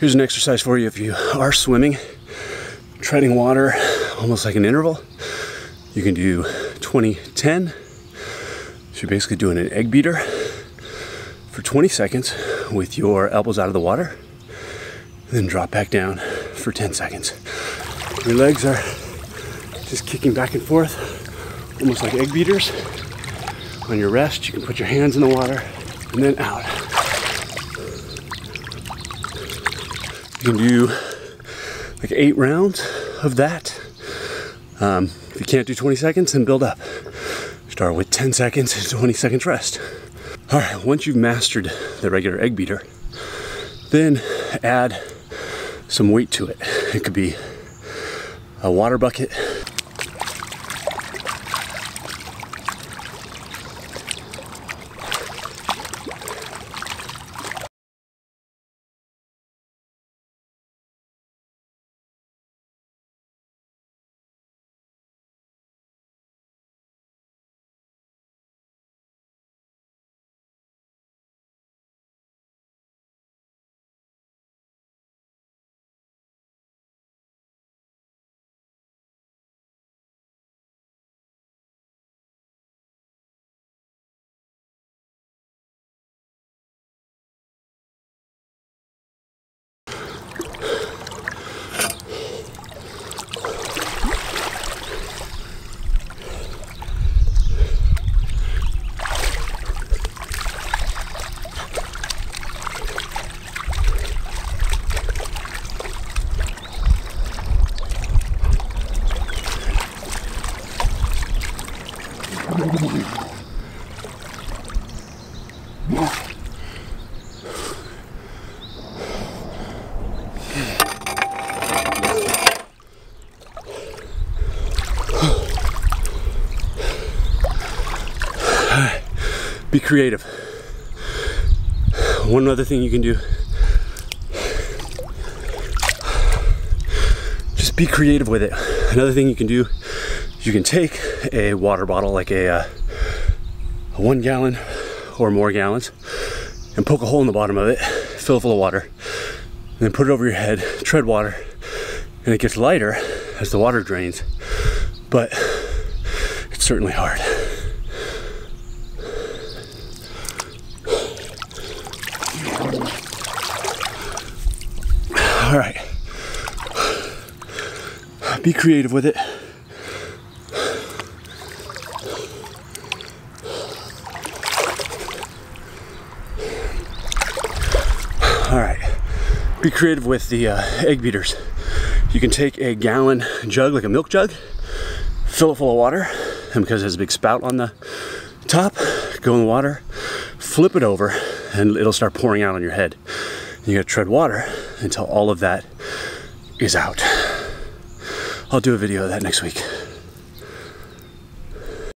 Here's an exercise for you if you are swimming, treading water, almost like an interval. You can do 20 10. So you're basically doing an egg beater for 20 seconds with your elbows out of the water. Then drop back down for 10 seconds. Your legs are just kicking back and forth, almost like egg beaters. On your rest, you can put your hands in the water and then out. You can do like eight rounds of that. Um, if you can't do 20 seconds, then build up. Start with 10 seconds and 20 seconds rest. All right, once you've mastered the regular egg beater, then add some weight to it. It could be a water bucket, Be creative. One other thing you can do. Be creative with it. Another thing you can do, you can take a water bottle, like a, uh, a one gallon or more gallons, and poke a hole in the bottom of it, fill it full of water, and then put it over your head, tread water, and it gets lighter as the water drains, but it's certainly hard. All right. Be creative with it. All right. Be creative with the uh, egg beaters. You can take a gallon jug, like a milk jug, fill it full of water, and because it has a big spout on the top, go in the water, flip it over, and it'll start pouring out on your head. You gotta tread water until all of that is out. I'll do a video of that next week.